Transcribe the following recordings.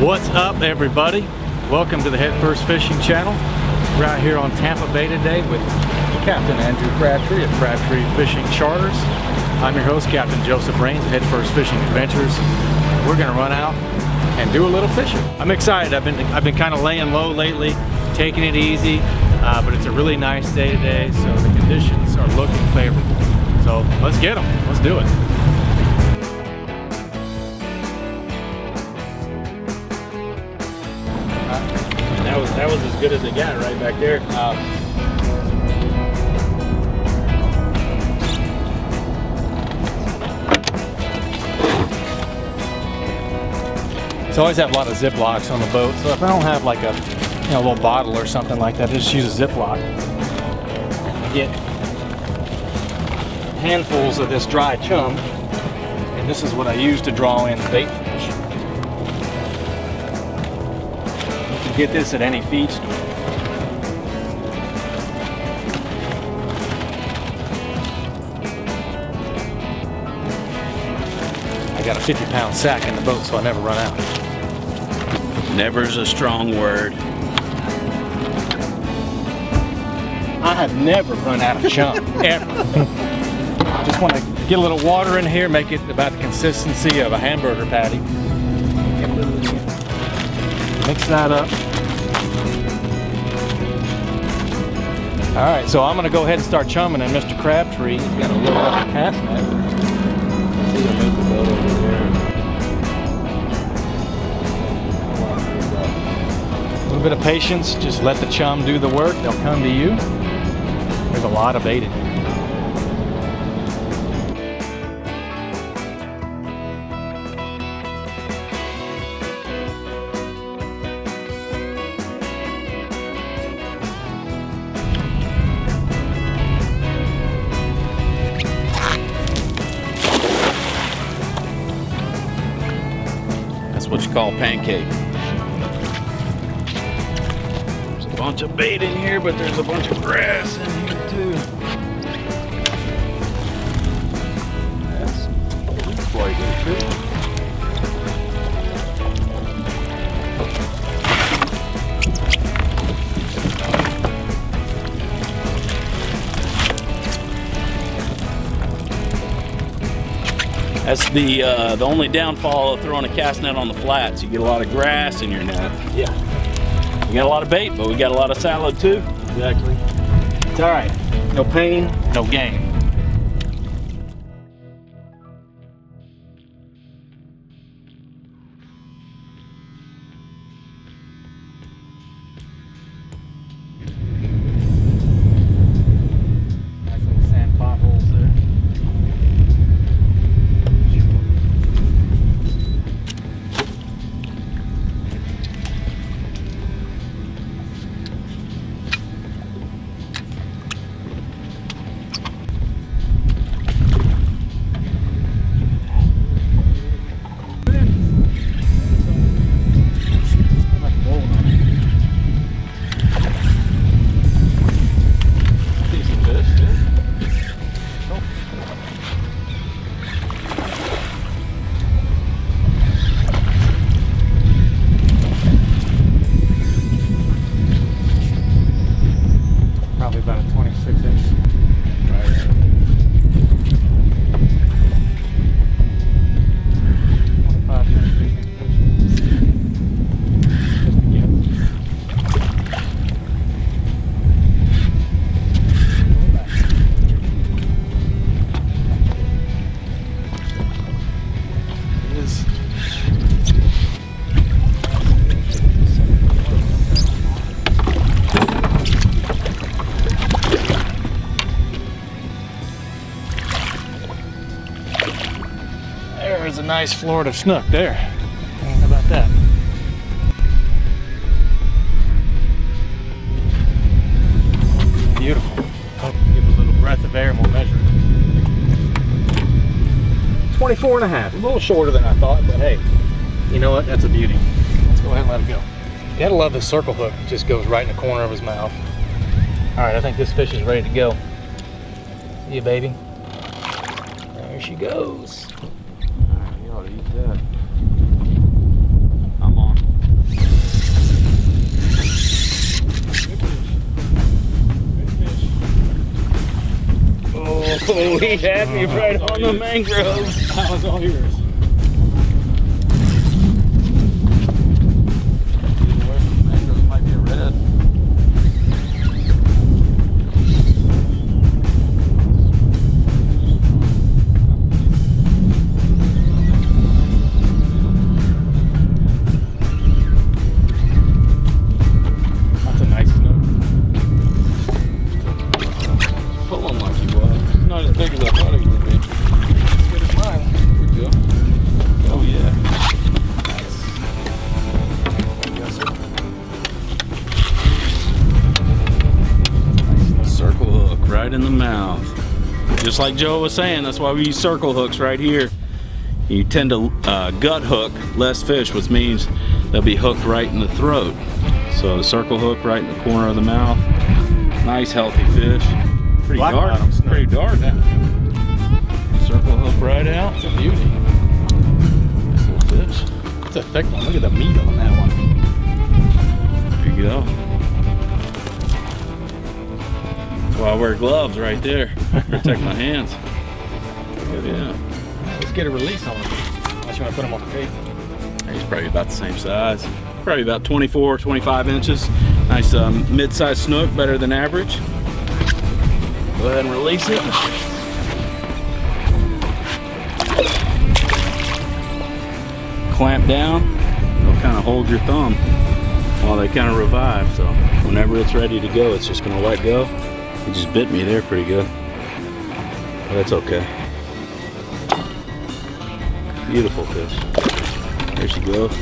What's up everybody? Welcome to the Head First Fishing Channel. We're out here on Tampa Bay today with Captain Andrew Crabtree of Crabtree Fishing Charters. I'm your host, Captain Joseph Raines of Head First Fishing Adventures. We're gonna run out and do a little fishing. I'm excited. I've been I've been kind of laying low lately, taking it easy, uh, but it's a really nice day today, so the conditions are looking favorable. So let's get them. Let's do it. That was as good as it got right back there. Um, so I always have a lot of Ziplocs on the boat. So if I don't have like a you know, little bottle or something like that, I just use a Ziploc. Get handfuls of this dry chum, and this is what I use to draw in bait get this at any feed store. I got a 50 pound sack in the boat so I never run out. Never's a strong word. I have never run out of chum, ever. Just want to get a little water in here, make it about the consistency of a hamburger patty. Mix that up. All right, so I'm gonna go ahead and start chumming and Mr. Crabtree, he's got a little cast net. A little bit of patience, just let the chum do the work, they'll come to you. There's a lot of bait in here. What you call pancake. There's a bunch of bait in here, but there's a bunch of grass in here too. That's quite good That's the uh, the only downfall of throwing a cast net on the flats. You get a lot of grass in your net. Yeah, You got a lot of bait, but we got a lot of salad too. exactly. It's all right. No pain, no gain. 26 inch. Nice Florida snook there. How about that? Beautiful. Give a little breath of air and we'll measure it. 24 and a half. A little shorter than I thought, but hey, you know what? That's a beauty. Let's go ahead and let it go. You Gotta love the circle hook. It just goes right in the corner of his mouth. All right, I think this fish is ready to go. See you, baby. There she goes. You to eat that. I'm on. Oh, he had me uh, right on the mangroves. That was all yours. Right in the mouth. Just like Joe was saying, that's why we use circle hooks right here. You tend to uh, gut hook less fish, which means they'll be hooked right in the throat. So the circle hook right in the corner of the mouth. Nice healthy fish. Pretty Black dark. Pretty dark. Now. Circle hook right out. It's a beauty. Nice little fish. It's a thick one. Look at the meat on that one. There you go. Why I wear gloves right there. Protect my hands. Yeah. Let's get a release on him. Unless you want to put him on the bait. He's probably about the same size. Probably about 24, 25 inches. Nice um, mid-sized snook, better than average. Go ahead and release it. Clamp down. It'll kind of hold your thumb while they kind of revive. So whenever it's ready to go, it's just gonna let go. It just bit me there pretty good. But that's okay. Beautiful fish. There she goes.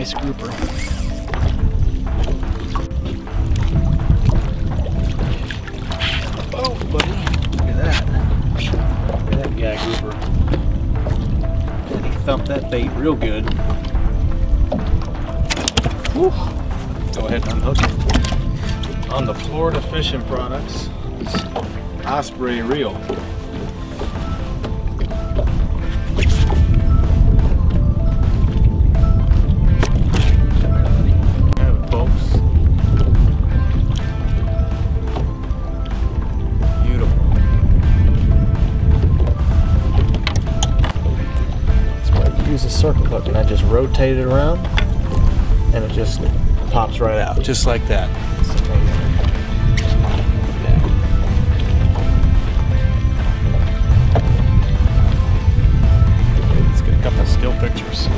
Nice grouper. Oh, buddy. Look at that. Look at that gag grouper. And he thumped that bait real good. Whew. Go ahead and unhook it. On the Florida Fishing Products Osprey Reel. Circle hook and I just rotate it around and it just pops right out, just like that. Let's get a couple still pictures.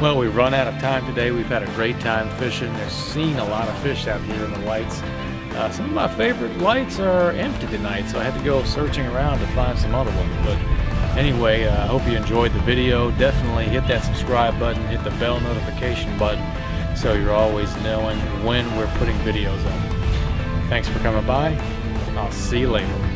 Well, we've run out of time today. We've had a great time fishing. There's seen a lot of fish out here in the lights. Uh, some of my favorite lights are empty tonight, so I had to go searching around to find some other ones. But anyway, I uh, hope you enjoyed the video. Definitely hit that subscribe button, hit the bell notification button, so you're always knowing when we're putting videos up. Thanks for coming by. I'll see you later.